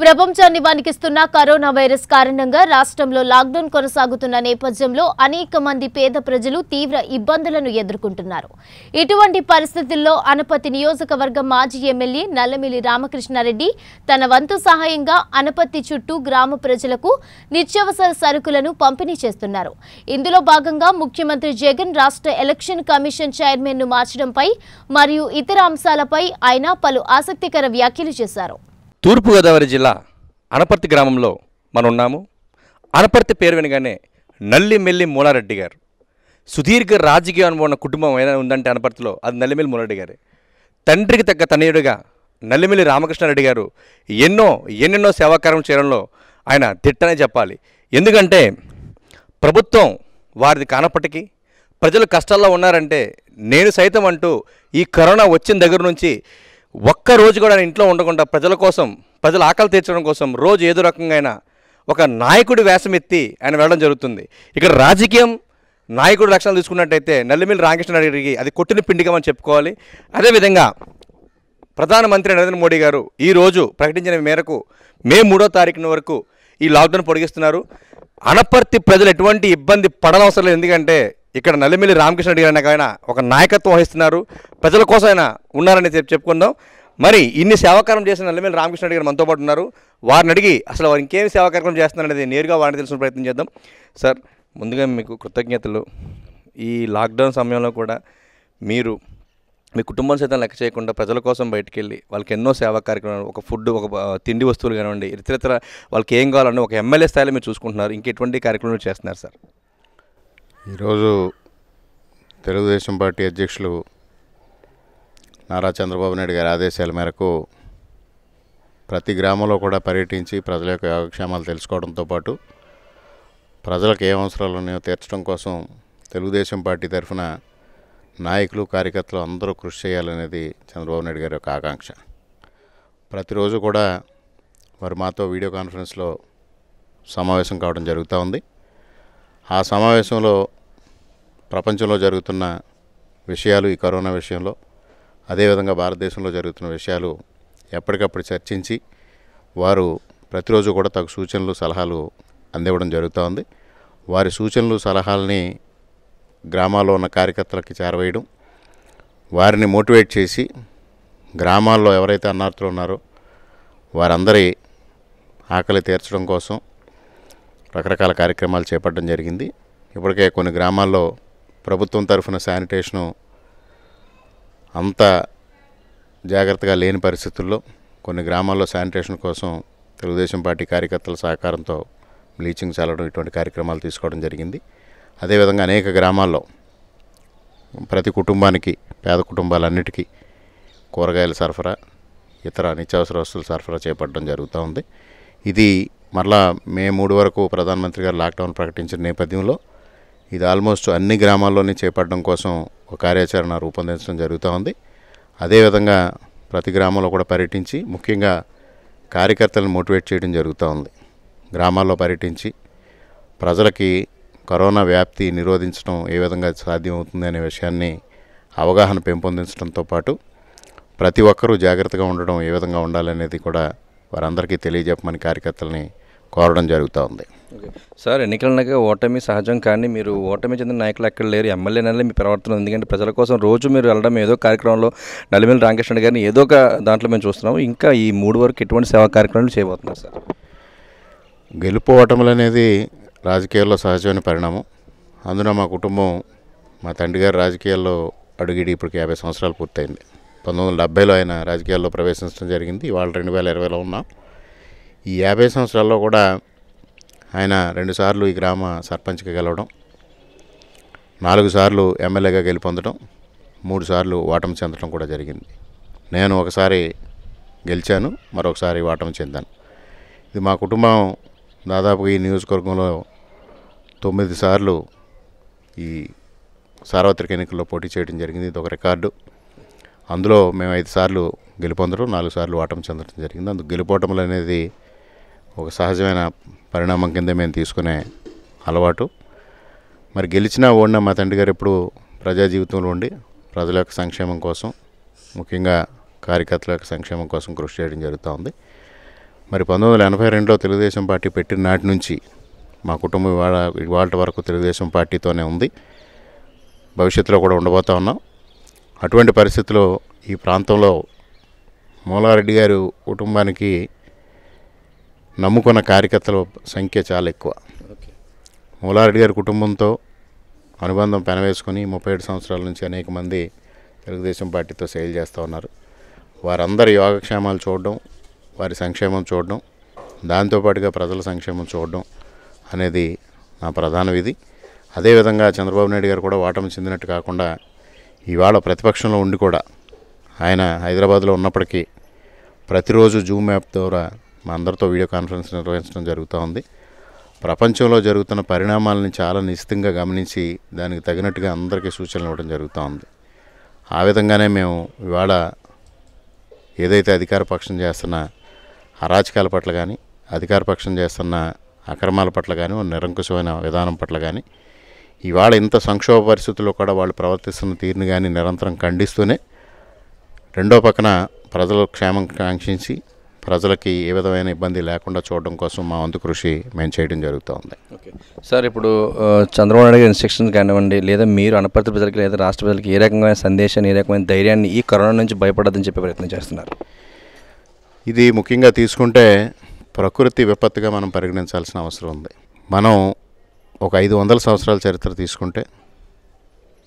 ప్రపంచాన్ని వణికిస్తున్న corona virus కారణంగా రాష్ట్రంలో లాక్డౌన్ కొనసాగుతున్న నేపథ్యంలో అనేక మంది పేద ప్రజలు తీవ్ర ఇబ్బందులను ఎదుర్కొంటున్నారు. ఇటువంటి పరిస్థితుల్లో అనపతి నియోజకవర్గం మాజీ ఎమ్మెల్యే నల్లమిలి రామకృష్ణారెడ్డి తన వంతు సహాయంగా అనపత్తి చుట్టూ గ్రామ ప్రజలకు నిత్యావసర సరుకులను పంపిణీ చేస్తున్నారు. ఇందులో భాగంగా ముఖ్యమంత్రి జగన్ రాష్ట్ర ఎలక్షన్ కమిషన్ చైర్మన్ను మార్చడంపై మరియు ఇతర అంశాలపై ఆయన పలు ఆసక్తికర వ్యాఖ్యలు చేశారు. తూర్పుగోదావరి జిల్లా అనపర్తి గ్రామంలో మనం ఉన్నాము అనపర్తి పేరు వినగానే నల్లిమెల్లి మూలారెడ్డి గారు. సుదీర్ఘ రాజకీయ అనుభవం ఉన్న కుటుంబం ఏదైనా ఉందంటే అనపర్తిలో అది నల్లిమెల్లి మూలారెడ్డి గారే. తండ్రికి తగ్గ తనయుడిగా నల్లిమెల్లి రామకృష్ణారెడ్డి గారు ఎన్నో ఎన్నెన్నో సేవాకారం చేయడంలో ఆయన తిట్టనే చెప్పాలి. ఎందుకంటే ప్రభుత్వం వారిది కానప్పటికీ ప్రజలు కష్టాల్లో ఉన్నారంటే నేను సైతం అంటూ ఈ కరోనా వచ్చిన దగ్గర నుంచి ఒక్క రోజు కూడా ఆయన ఇంట్లో ఉండకుండా ప్రజల కోసం ప్రజల ఆకలి తీర్చడం కోసం రోజు ఏదో రకంగా ఒక నాయకుడి వేషం ఎత్తి ఆయన వెళ్ళడం జరుగుతుంది. ఇక్కడ రాజకీయం నాయకుడు లక్షణాలు తీసుకున్నట్టయితే నల్లిమిల్లి రామకృష్ణారెడ్డికి అది కొట్టిన పిండిగా మనం చెప్పుకోవాలి. అదేవిధంగా ప్రధానమంత్రి నరేంద్ర మోడీ గారు ఈరోజు ప్రకటించిన మేరకు మే మూడో తారీఖున వరకు ఈ లాక్డౌన్ పొడిగిస్తున్నారు. అనపర్తి ప్రజలు ఎటువంటి ఇబ్బంది పడనవసరం లేదు. ఎందుకంటే ఇక్కడ నల్లిమిల్లి రామకృష్ణ రెడ్డి గారు ఆయన ఒక నాయకత్వం వహిస్తున్నారు. ప్రజల కోసం ఆయన ఉన్నారని చెప్పుకుందాం. మరి ఇన్ని సేవాకారం చేసిన నల్లిమిల్లి రామకృష్ణ రెడ్డి గారు మనతో పాటు ఉన్నారు. వారిని అడిగి అసలు వారు ఇంకేం సేవాకారం చేస్తున్నారనేది నేరుగా వారిని తెలుసుకునే ప్రయత్నం చేద్దాం. సార్ ముందుగా మీకు కృతజ్ఞతలు. ఈ లాక్డౌన్ సమయంలో కూడా మీరు మీ కుటుంబం సైతం లెక్క చేయకుండా ప్రజల కోసం బయటికి వెళ్ళి వాళ్ళకి ఎన్నో సేవా కార్యక్రమాలు ఒక ఫుడ్ ఒక తిండి వస్తువులు కానివ్వండి ఇతరత్ర వాళ్ళకి ఏం కావాలని ఒక ఎమ్మెల్యే స్థాయిలో మీరు చూసుకుంటున్నారు. ఇంకెటువంటి కార్యక్రమాలు చేస్తున్నారు సార్? ఈరోజు తెలుగుదేశం పార్టీ అధ్యక్షులు నారా చంద్రబాబు నాయుడు గారి ఆదేశాల మేరకు ప్రతి గ్రామంలో కూడా పర్యటించి ప్రజల యొక్క యోగక్షేమాలు తెలుసుకోవడంతో పాటు ప్రజలకు ఏ అవసరాలు ఉన్నాయో తీర్చడం కోసం తెలుగుదేశం పార్టీ తరఫున నాయకులు కార్యకర్తలు అందరూ కృషి చేయాలనేది చంద్రబాబు నాయుడు గారి యొక్క ఆకాంక్ష. ప్రతిరోజు కూడా వారు మాతో వీడియో కాన్ఫరెన్స్లో సమావేశం కావడం జరుగుతూ ఉంది. ఆ సమావేశంలో ప్రపంచంలో జరుగుతున్న విషయాలు ఈ కరోనా విషయంలో అదేవిధంగా భారతదేశంలో జరుగుతున్న విషయాలు ఎప్పటికప్పుడు చర్చించి వారు ప్రతిరోజు కూడా తగు సూచనలు సలహాలు అందివ్వడం జరుగుతూ ఉంది. వారి సూచనలు సలహాలని గ్రామాల్లో ఉన్న కార్యకర్తలకి చేరవేయడం వారిని మోటివేట్ చేసి గ్రామాల్లో ఎవరైతే అన్నార్థులు ఉన్నారో వారందరి ఆకలి తీర్చడం కోసం రకరకాల కార్యక్రమాలు చేపట్టడం జరిగింది. ఇప్పటికే కొన్ని గ్రామాల్లో ప్రభుత్వం తరఫున శానిటేషను అంత జాగ్రత్తగా లేని పరిస్థితుల్లో కొన్ని గ్రామాల్లో శానిటేషన్ కోసం తెలుగుదేశం పార్టీ కార్యకర్తల సహకారంతో బ్లీచింగ్ చల్లడం ఇటువంటి కార్యక్రమాలు తీసుకోవడం జరిగింది. అదేవిధంగా అనేక గ్రామాల్లో ప్రతి కుటుంబానికి పేద కుటుంబాలన్నిటికీ కూరగాయల సరఫరా ఇతర నిత్యావసర వస్తువుల సరఫరా చేపట్టడం జరుగుతూ ఉంది. ఇది మరలా మే మూడు వరకు ప్రధానమంత్రి గారు లాక్డౌన్ ప్రకటించిన నేపథ్యంలో ఇది ఆల్మోస్ట్ అన్ని గ్రామాల్లోనే చేపట్టడం కోసం ఒక కార్యాచరణ రూపొందించడం జరుగుతూ ఉంది. అదేవిధంగా ప్రతి గ్రామంలో కూడా పర్యటించి ముఖ్యంగా కార్యకర్తలను మోటివేట్ చేయడం జరుగుతూ ఉంది. గ్రామాల్లో పర్యటించి ప్రజలకి కరోనా వ్యాప్తి నిరోధించడం ఏ విధంగా సాధ్యమవుతుంది అనే విషయాన్ని అవగాహన పెంపొందించడంతో పాటు ప్రతి ఒక్కరూ జాగ్రత్తగా ఉండడం ఏ విధంగా ఉండాలనేది కూడా వారందరికీ తెలియజెప్పమని కార్యకర్తలని కోరడం జరుగుతూ ఉంది. సార్ ఎన్నికలనగా ఓటమి సహజం కానీ మీరు ఓటమి చెందిన నాయకులు ఎక్కడ లేరు ఎమ్మెల్యే నెల మీ ప్రవర్తన ఎందుకంటే ప్రజల కోసం రోజు మీరు వెళ్ళడం ఏదో కార్యక్రమంలో నలిమిల్లి రామకృష్ణ గారిని ఏదో ఒక దాంట్లో మేము చూస్తున్నాం. ఇంకా ఈ మూడు వరకు ఎటువంటి సేవా కార్యక్రమాలు చేయబోతున్నారు సార్? గెలుపు ఓటములు అనేది రాజకీయాల్లో సహజమైన పరిణామం. అందున మా కుటుంబం మా తండ్రి గారు రాజకీయాల్లో అడుగిడి ఇప్పటికి యాభై సంవత్సరాలు పూర్తయింది. పంతొమ్మిది వందల డెబ్బైలో ఆయన రాజకీయాల్లో ప్రవేశించడం జరిగింది. ఇవాళ రెండు వేల ఇరవైలో ఉన్నాం. ఈ యాభై సంవత్సరాల్లో కూడా ఆయన రెండుసార్లు ఈ గ్రామ సర్పంచ్గా గెలవడం నాలుగు సార్లు ఎమ్మెల్యేగా గెలుపొందడం మూడు సార్లు ఓటమి చెందడం కూడా జరిగింది. నేను ఒకసారి గెలిచాను మరొకసారి ఓటమి చెందాను. ఇది మా కుటుంబం దాదాపుగా ఈ నియోజకవర్గంలో తొమ్మిది సార్లు ఈ సార్వత్రిక ఎన్నికల్లో పోటీ చేయడం జరిగింది. ఇది ఒక రికార్డు. అందులో మేము ఐదు సార్లు గెలుపొందడం నాలుగు సార్లు ఓటమి చెందడం జరిగింది. అందుకు గెలుపోవటములు అనేది ఒక సహజమైన పరిణామం కింద మేము తీసుకునే అలవాటు. మరి గెలిచినా ఓడినా మా తండ్రి గారు ఎప్పుడు ప్రజా జీవితంలో ఉండి ప్రజల యొక్క సంక్షేమం కోసం ముఖ్యంగా కార్యకర్తల యొక్క సంక్షేమం కోసం కృషి చేయడం జరుగుతూ ఉంది. మరి పంతొమ్మిది వందల ఎనభై రెండులో తెలుగుదేశం పార్టీ పెట్టిన నాటి నుంచి మా కుటుంబం ఇవాళ ఇవాళ వరకు తెలుగుదేశం పార్టీతోనే ఉంది. భవిష్యత్తులో కూడా ఉండబోతా ఉన్నాం. అటువంటి పరిస్థితిలో ఈ ప్రాంతంలో మూలారెడ్డి గారు కుటుంబానికి నమ్ముకున్న కార్యకర్తల సంఖ్య చాలా ఎక్కువ. మూలారెడ్డి గారి కుటుంబంతో అనుబంధం పెనవేసుకుని ముప్పై ఏడు సంవత్సరాల నుంచి అనేక మంది తెలుగుదేశం పార్టీతో సేల్ చేస్తూ ఉన్నారు. వారందరి యోగక్షేమాలు చూడడం వారి సంక్షేమం చూడడం దాంతోపాటుగా ప్రజల సంక్షేమం చూడడం అనేది నా ప్రధాన విధి. అదేవిధంగా చంద్రబాబు నాయుడు గారు కూడా ఓటమి చెందినట్టు కాకుండా ఇవాళ ప్రతిపక్షంలో ఉండి కూడా ఆయన హైదరాబాద్లో ఉన్నప్పటికీ ప్రతిరోజు జూమ్ యాప్ ద్వారా మా అందరితో వీడియో కాన్ఫరెన్స్ నిర్వహించడం జరుగుతూ ఉంది. ప్రపంచంలో జరుగుతున్న పరిణామాలని చాలా నిశ్చితంగా గమనించి దానికి తగినట్టుగా అందరికీ సూచనలు ఇవ్వడం జరుగుతూ ఉంది. ఆ విధంగానే మేము ఇవాళ ఏదైతే అధికార పక్షం చేస్తున్న అరాచకాల పట్ల కానీ అధికార పక్షం చేస్తున్న అక్రమాల పట్ల కానీ నిరంకుశమైన విధానం పట్ల కానీ ఇవాళ ఇంత సంక్షోభ పరిస్థితుల్లో కూడా వాళ్ళు ప్రవర్తిస్తున్న తీరుని కానీ నిరంతరం ఖండిస్తూనే రెండో పక్కన ప్రజల క్షేమం కాంక్షించి ప్రజలకి ఏ విధమైన ఇబ్బంది లేకుండా చూడడం కోసం మా వంతు కృషి మేము చేయడం జరుగుతూ ఉంది. ఓకే. సార్ ఇప్పుడు చంద్రబాబు నాయుడు గారి ఇన్స్ట్రక్షన్స్ కానివ్వండి లేదా మీరు అనపర్తి ప్రజలకి లేదా రాష్ట్ర ప్రజలకి ఏ రకమైన సందేశాన్ని ఏ రకమైన ధైర్యాన్ని ఈ కరోనా నుంచి భయపడదని చెప్పే ప్రయత్నం చేస్తున్నారు? ఇది ముఖ్యంగా తీసుకుంటే ప్రకృతి విపత్తుగా మనం పరిగణించాల్సిన అవసరం ఉంది. మనం ఒక ఐదు వందల సంవత్సరాల చరిత్ర తీసుకుంటే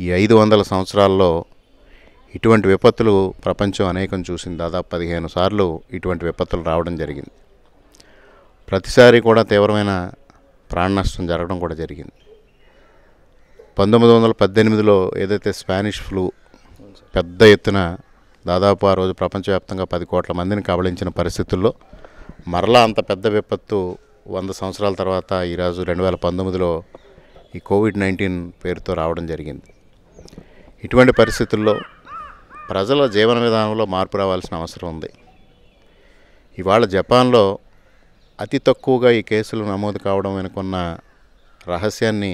ఈ ఐదు వందల సంవత్సరాల్లో ఇటువంటి విపత్తులు ప్రపంచం అనేకం చూసింది. దాదాపు పదిహేను సార్లు ఇటువంటి విపత్తులు రావడం జరిగింది. ప్రతిసారి కూడా తీవ్రమైన ప్రాణ నష్టం జరగడం కూడా జరిగింది. పంతొమ్మిది వందల పద్దెనిమిదిలో ఏదైతే స్పానిష్ ఫ్లూ పెద్ద ఎత్తున దాదాపు ఆ రోజు ప్రపంచవ్యాప్తంగా పది కోట్ల మందిని కబళించిన పరిస్థితుల్లో మరలా అంత పెద్ద విపత్తు వంద సంవత్సరాల తర్వాత ఈరోజు రెండు వేల పంతొమ్మిదిలో ఈ కోవిడ్ నైన్టీన్ పేరుతో రావడం జరిగింది. ఇటువంటి పరిస్థితుల్లో ప్రజల జీవన విధానంలో మార్పు రావాల్సిన అవసరం ఉంది. ఇవాళ జపాన్లో అతి తక్కువగా ఈ కేసులు నమోదు కావడం వెనుకున్న రహస్యాన్ని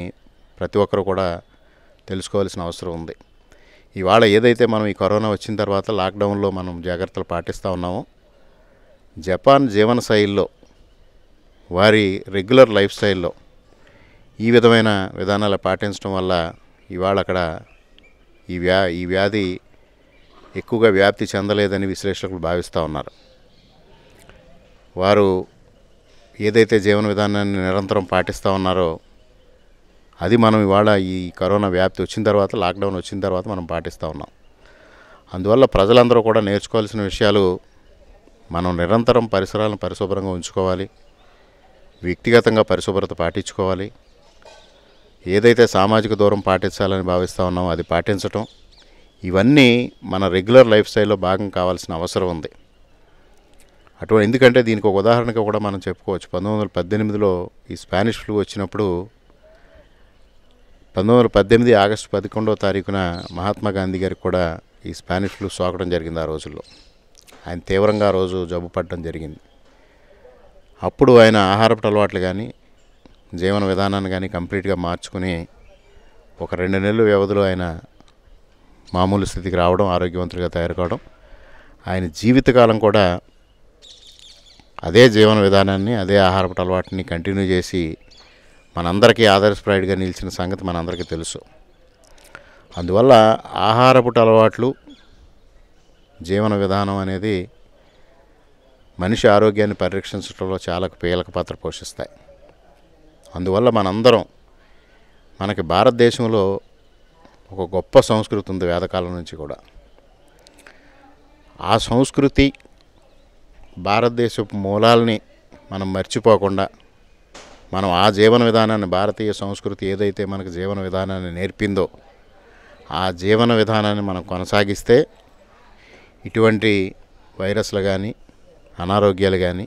ప్రతి ఒక్కరు కూడా తెలుసుకోవాల్సిన అవసరం ఉంది. ఇవాళ ఏదైతే మనం ఈ కరోనా వచ్చిన తర్వాత లాక్డౌన్లో మనం జాగ్రత్తలు పాటిస్తూ ఉన్నామో జపాన్ జీవన శైలిలో వారి రెగ్యులర్ లైఫ్ స్టైల్లో ఈ విధమైన విధానాలు పాటించడం వల్ల ఇవాళ అక్కడ ఈ వ్యా ఈ వ్యాధి ఎక్కువగా వ్యాప్తి చెందలేదని విశ్లేషకులు భావిస్తూ ఉన్నారు. వారు ఏదైతే జీవన విధానాన్ని నిరంతరం పాటిస్తూ ఉన్నారో అది మనం ఇవాళ ఈ కరోనా వ్యాప్తి వచ్చిన తర్వాత లాక్డౌన్ వచ్చిన తర్వాత మనం పాటిస్తూ ఉన్నాం. అందువల్ల ప్రజలందరూ కూడా నేర్చుకోవాల్సిన విషయాలు మనం నిరంతరం పరిసరాలను పరిశుభ్రంగా ఉంచుకోవాలి వ్యక్తిగతంగా పరిశుభ్రత పాటించుకోవాలి. ఏదైతే సామాజిక దూరం పాటించాలని భావిస్తూ ఉన్నామో అది పాటించటం ఇవన్నీ మన రెగ్యులర్ లైఫ్ స్టైల్లో భాగం కావాల్సిన అవసరం ఉంది. అటువంటి ఎందుకంటే దీనికి ఒక ఉదాహరణగా కూడా మనం చెప్పుకోవచ్చు. పంతొమ్మిది వందల పద్దెనిమిదిలో ఈ స్పానిష్ ఫ్లూ వచ్చినప్పుడు పంతొమ్మిది వందల పద్దెనిమిది ఆగస్టు పదకొండవ తారీఖున మహాత్మా గాంధీ గారికి కూడా ఈ స్పానిష్ ఫ్లూ సోకడం జరిగింది ఆ రోజుల్లో. ఆయన తీవ్రంగా ఆ రోజు జబ్బు పడడం జరిగింది. అప్పుడు ఆయన ఆహారపు అలవాట్లు కానీ జీవన విధానాన్ని కానీ కంప్లీట్గా మార్చుకుని ఒక రెండు నెలల వ్యవధిలో ఆయన మామూలు స్థితికి రావడం ఆరోగ్యవంతుడిగా తయారు కావడం ఆయన జీవితకాలం కూడా అదే జీవన విధానాన్ని అదే ఆహారపు అలవాటుని కంటిన్యూ చేసి మనందరికీ ఆదర్శప్రాయుడిగా నిలిచిన సంగతి మనందరికీ తెలుసు. అందువల్ల ఆహారపు అలవాట్లు జీవన విధానం అనేది మనిషి ఆరోగ్యాన్ని పరిరక్షించడంలో చాలా కీలక పాత్ర పోషిస్తాయి. అందువల్ల మనందరం మనకి భారతదేశంలో ఒక గొప్ప సంస్కృతి ఉంది వేదకాలం నుంచి కూడా. ఆ సంస్కృతి భారతదేశపు మూలాల్ని మనం మర్చిపోకుండా మనం ఆ జీవన విధానాన్ని భారతీయ సంస్కృతి ఏదైతే మనకు జీవన విధానాన్ని నేర్పిందో ఆ జీవన విధానాన్ని మనం కొనసాగిస్తే ఇటువంటి వైరస్లు కానీ అనారోగ్యాలు కానీ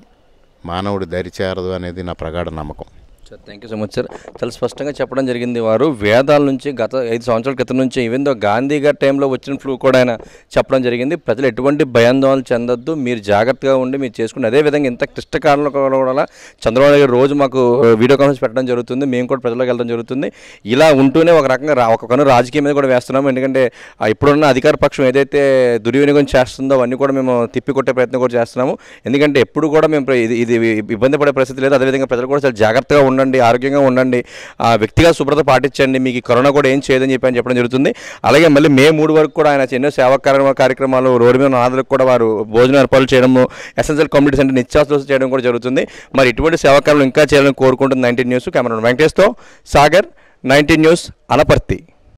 మానవుడు దరిచేరదు అనేది నా ప్రగాఢ నమ్మకం. Sir thank you so much sir చాలా స్పష్టంగా చెప్పడం జరిగింది. వారు వేదాల నుంచి గత ఐదు సంవత్సరాల క్రితం నుంచి ఈవెన్ దో గాంధీ గారి టైంలో వచ్చిన ఫ్లూ కూడా ఆయన చెప్పడం జరిగింది. ప్రజలు ఎటువంటి భయాందోళన చెందొద్దు. మీరు జాగ్రత్తగా ఉండి మీరు చేసుకుని అదేవిధంగా ఇంత క్లిష్టకాలంలో కూడా చంద్రబాబు గారు రోజు మాకు uh, వీడియో కాన్ఫరెన్స్ పెట్టడం జరుగుతుంది. మేము కూడా ప్రజలకు వెళ్ళడం జరుగుతుంది. ఇలా ఉంటూనే ఒక రకంగా ఒక కను రాజకీయం మీద కూడా వేస్తున్నాము. ఎందుకంటే ఇప్పుడున్న అధికార పక్షం ఏదైతే దుర్వినియోగం చేస్తుందో అవన్నీ కూడా మేము తిప్పికొట్టే ప్రయత్నం కూడా చేస్తున్నాము. ఎందుకంటే ఎప్పుడు కూడా మేము ప్ర- ఇది ఇది ఇబ్బంది పడే పరిస్థితి లేదు. అదేవిధంగా ప్రజలు కూడా చాలా జాగ్రత్తగా ఉండాలి. ఉండండి ఆరోగ్యంగా ఉండండి ఆ వ్యక్తిగత శుభ్రత పాటించండి మీకు కరోనా కూడా ఏం చేయదని చెప్పి అని చెప్పడం జరుగుతుంది. అలాగే మళ్ళీ మే మూడు వరకు కూడా ఆయన ఎన్నో సేవా కార్యక్రమాలు రోడ్డు మీద నాదులకు కూడా వారు భోజనం ఏర్పాట్లు చేయడము ఎసెన్షియల్ కమ్యూనిటీ సెంటర్ నిత్యావసర చేయడం కూడా జరుగుతుంది. మరి ఇటువంటి సేవా కార్యక్రమాలు ఇంకా చేయాలని కోరుకుంటుంది నైన్టీన్ న్యూస్ కెమెరా వెంకటేష్తో సాగర్ నైన్టీన్ న్యూస్ అనపర్తి.